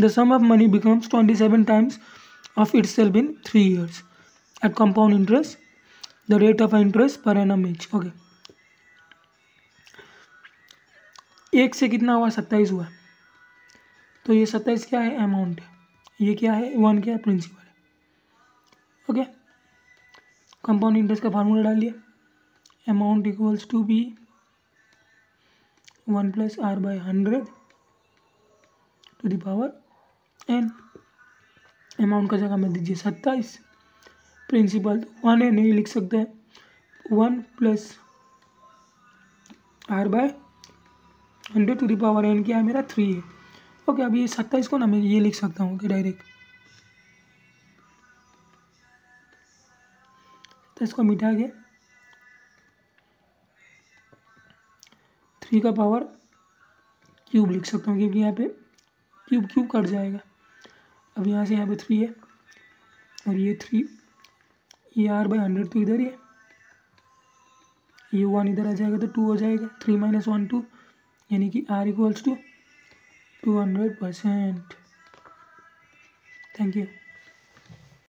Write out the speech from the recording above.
Money becomes twenty seven times of itself in three years at compound interest the rate of interest per annum each okay एक से कितना हुआ? सत्ताईस हुआ। तो ये सत्ताईस क्या है? अमाउंट है। ये क्या है? वन क्या है? प्रिंसिपल है। ओके कंपाउंड इंटरेस्ट का फार्मूला डाल लिया amount equals to P one plus R by hundred to the power N amount का जगह में दीजिए सत्ताईस। प्रिंसिपल वन है, नहीं लिख सकते। हैं one plus R by hundred to the power N क्या है? मेरा थ्री है। ओके, अब ये सत्ताईस को ना मैं ये लिख सकता हूँ कि डायरेक्ट। तो इसको मिटा के थ्री का पावर क्यूब लिख सकता हूँ, क्योंकि यहाँ पे क्यूब क्यूब कट जाएगा। अब यहाँ से यहाँ पे थ्री है। और ये थ्री ये आर बाई हंड्रेड तो इधर ही है। ये वन इधर आ जाएगा तो टू हो जाएगा। थ्री माइनस वन टू यानी कि R equals to two hundred percent thank you